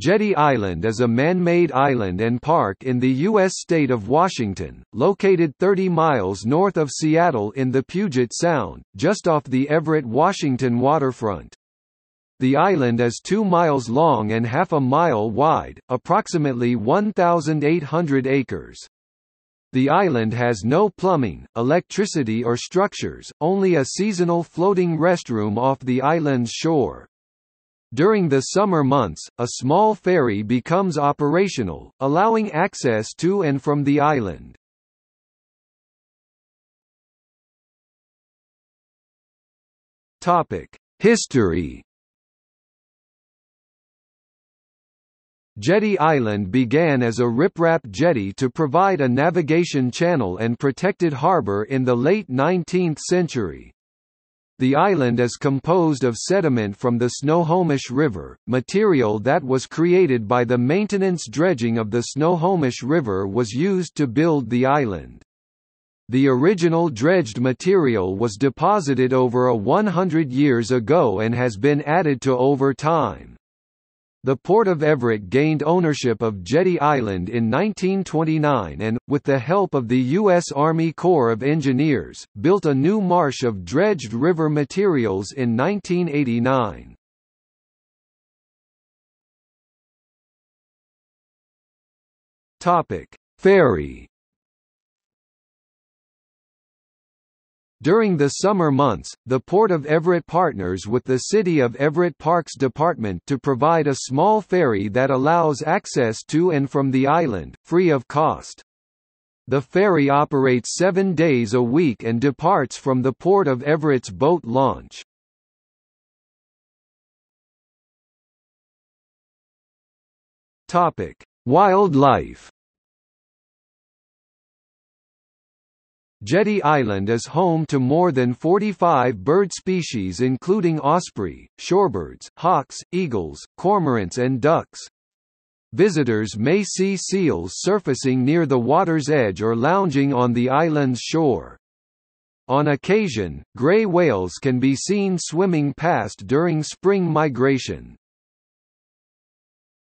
Jetty Island is a man-made island and park in the U.S. state of Washington, located 30 miles north of Seattle in the Puget Sound, just off the Everett, Washington waterfront. The island is 2 miles long and half a mile wide, approximately 1,800 acres. The island has no plumbing, electricity or structures, only a seasonal floating restroom off the island's shore. During the summer months, a small ferry becomes operational, allowing access to and from the island. History Jetty Island began as a riprap jetty to provide a navigation channel and protected harbour in the late 19th century. The island is composed of sediment from the Snohomish River, material that was created by the maintenance dredging of the Snohomish River was used to build the island. The original dredged material was deposited over a 100 years ago and has been added to over time. The Port of Everett gained ownership of Jetty Island in 1929 and, with the help of the U.S. Army Corps of Engineers, built a new marsh of dredged river materials in 1989. Ferry During the summer months, the Port of Everett partners with the City of Everett Parks Department to provide a small ferry that allows access to and from the island, free of cost. The ferry operates seven days a week and departs from the Port of Everett's boat launch. Wildlife Jetty Island is home to more than 45 bird species including osprey, shorebirds, hawks, eagles, cormorants and ducks. Visitors may see seals surfacing near the water's edge or lounging on the island's shore. On occasion, gray whales can be seen swimming past during spring migration.